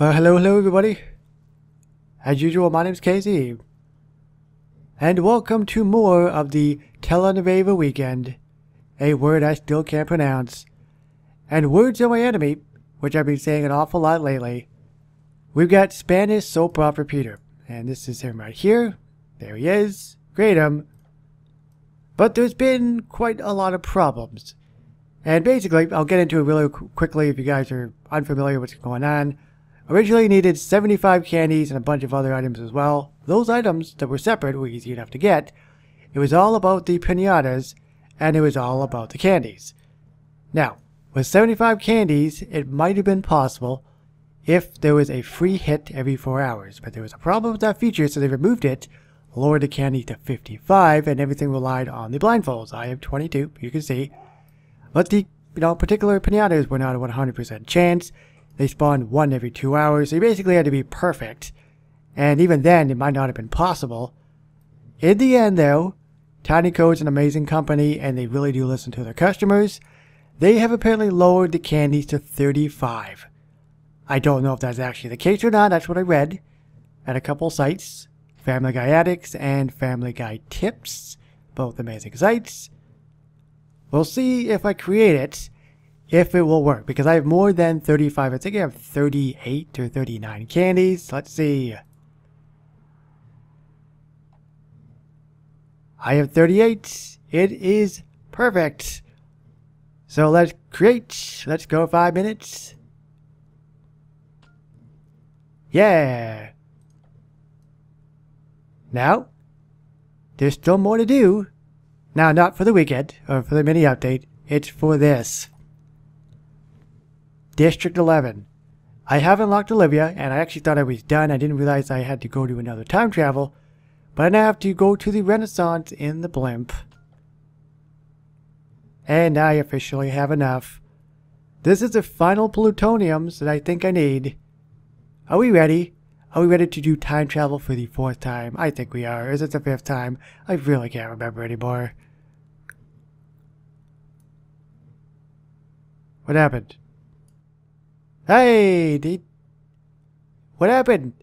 Well, hello, hello, everybody. As usual, my name's KC. And welcome to more of the Telenovela weekend, a word I still can't pronounce. And words are my enemy, which I've been saying an awful lot lately. We've got Spanish soap opera Peter, and this is him right here. There he is. Great him. But there's been quite a lot of problems. And basically, I'll get into it really quickly if you guys are unfamiliar with what's going on. Originally needed 75 candies and a bunch of other items as well. Those items that were separate were easy enough to get. It was all about the pinatas, and it was all about the candies. Now, with 75 candies, it might have been possible if there was a free hit every 4 hours, but there was a problem with that feature so they removed it, lowered the candy to 55, and everything relied on the blindfolds. I have 22, you can see. But the you know, particular pinatas were not a 100% chance, they spawned one every two hours, so you basically had to be perfect. And even then, it might not have been possible. In the end, though, TinyCo's an amazing company, and they really do listen to their customers. They have apparently lowered the candies to 35. I don't know if that's actually the case or not, that's what I read at a couple sites. Family Guy Addicts and Family Guy Tips, both amazing sites. We'll see if I create it if it will work because I have more than 35. I think I have 38 or 39 candies. Let's see. I have 38. It is perfect. So let's create. Let's go five minutes. Yeah. Now, there's still more to do. Now, not for the weekend or for the mini update. It's for this. District 11. I have unlocked Olivia, and I actually thought I was done. I didn't realize I had to go to another time travel. But I now have to go to the Renaissance in the blimp. And I officially have enough. This is the final plutoniums that I think I need. Are we ready? Are we ready to do time travel for the fourth time? I think we are. Is it the fifth time? I really can't remember anymore. What happened? Hey, they... What happened?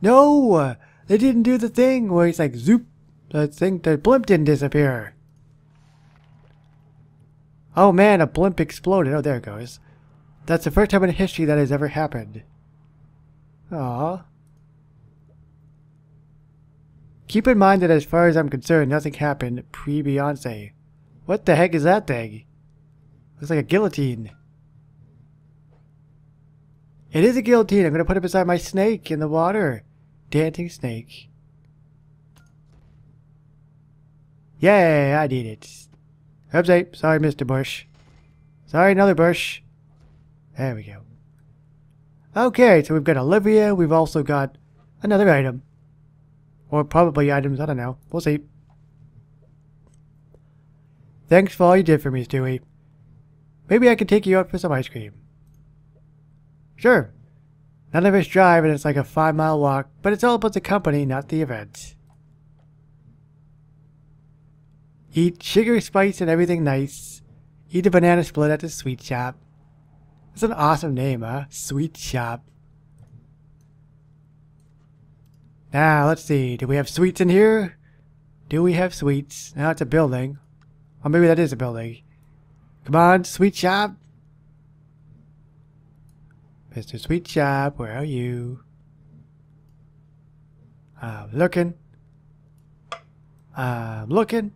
No! They didn't do the thing where he's like, zoop! The thing, the blimp didn't disappear. Oh man, a blimp exploded. Oh, there it goes. That's the first time in history that has ever happened. Aww. Keep in mind that as far as I'm concerned, nothing happened pre-Beyonce. What the heck is that thing? Looks like a guillotine. It is a guillotine. I'm going to put it beside my snake in the water. Dancing snake. Yay, I did it. Upside. Sorry, Mr. Bush. Sorry, another bush. There we go. Okay, so we've got Olivia. We've also got another item. Or probably items. I don't know. We'll see. Thanks for all you did for me, Stewie. Maybe I can take you out for some ice cream. Sure. None of us drive and it's like a five mile walk, but it's all about the company, not the event. Eat sugar, spice, and everything nice. Eat a banana split at the sweet shop. That's an awesome name, huh? Sweet shop. Now, let's see. Do we have sweets in here? Do we have sweets? Now it's a building. Or maybe that is a building. Come on, sweet shop. Mr. Sweet Shop, where are you? I'm looking. I'm looking.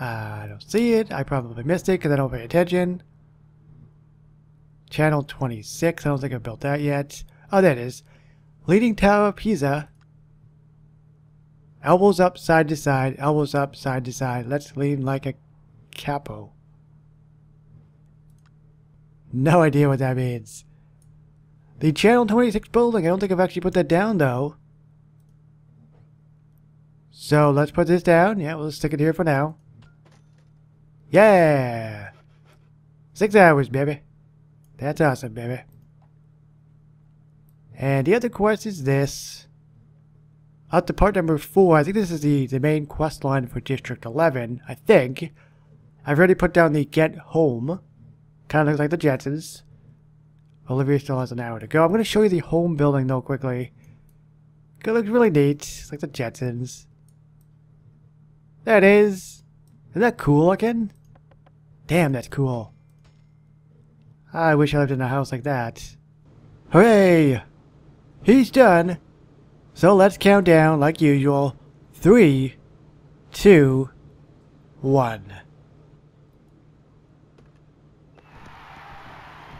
I don't see it. I probably missed it because I don't pay attention. Channel 26. I don't think I've built that yet. Oh, there it is. Leaning Tower of Pisa. Elbows up side to side. Elbows up side to side. Let's lean like a capo. No idea what that means. The Channel 26 building. I don't think I've actually put that down, though. So let's put this down. Yeah, we'll stick it here for now. Yeah! Six hours, baby. That's awesome, baby. And the other quest is this. Up to part number four. I think this is the, the main quest line for District 11. I think. I've already put down the Get Home. Kind of looks like the Jetsons. Olivia still has an hour to go. I'm going to show you the home building though quickly. It looks really neat. It's like the Jetsons. There it is. Isn't that cool looking? Damn, that's cool. I wish I lived in a house like that. Hooray! He's done. So let's count down like usual. Three, two, one.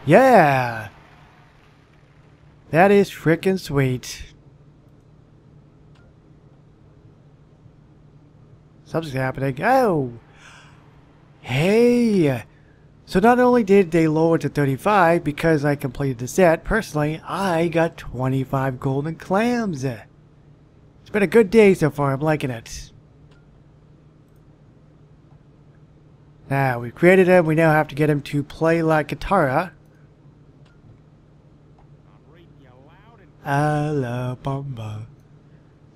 Yeah! That is frickin' sweet. Something's happening. Oh! Hey! So not only did they lower to 35 because I completed the set, personally, I got 25 golden clams. It's been a good day so far, I'm liking it. Now, we've created him, we now have to get him to play like Katara. Alabama.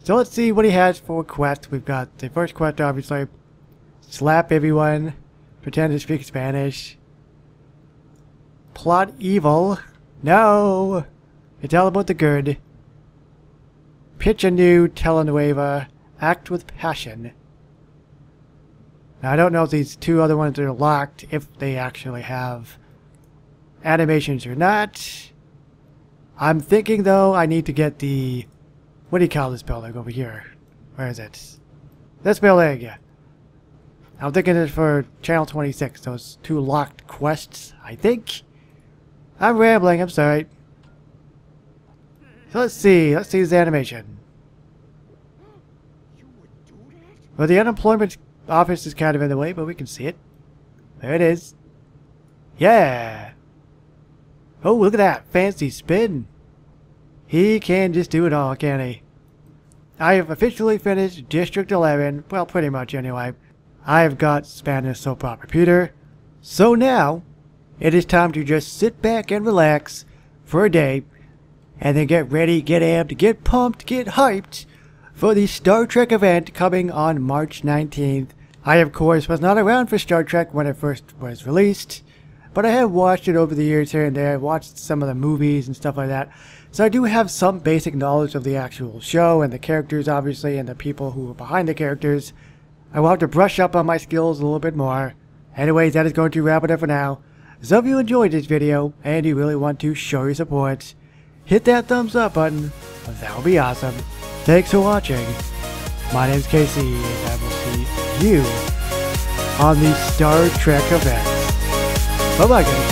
So let's see what he has for quests. We've got the first quest, obviously. Slap everyone. Pretend to speak Spanish. Plot evil. No! It's all about the good. Pitch a new telenovela. Act with passion. Now, I don't know if these two other ones are locked, if they actually have animations or not. I'm thinking, though, I need to get the... What do you call this building over here? Where is it? This building! I'm thinking it's for Channel 26, those two locked quests, I think? I'm rambling, I'm sorry. So let's see, let's see his animation. Well, the unemployment office is kind of in the way, but we can see it. There it is. Yeah! Oh, look at that fancy spin. He can just do it all, can he? I have officially finished District 11, well, pretty much anyway. I have got Spanish soap opera Peter. So now, it is time to just sit back and relax for a day, and then get ready, get amped, get pumped, get hyped for the Star Trek event coming on March 19th. I, of course, was not around for Star Trek when it first was released, but I have watched it over the years here and there. I've watched some of the movies and stuff like that. So I do have some basic knowledge of the actual show and the characters, obviously, and the people who are behind the characters. I will have to brush up on my skills a little bit more. Anyways, that is going to wrap it up for now. So if you enjoyed this video and you really want to show your support, hit that thumbs up button. That would be awesome. Thanks for watching. My name's KC, and I will see you on the Star Trek event. Bye-bye, guys.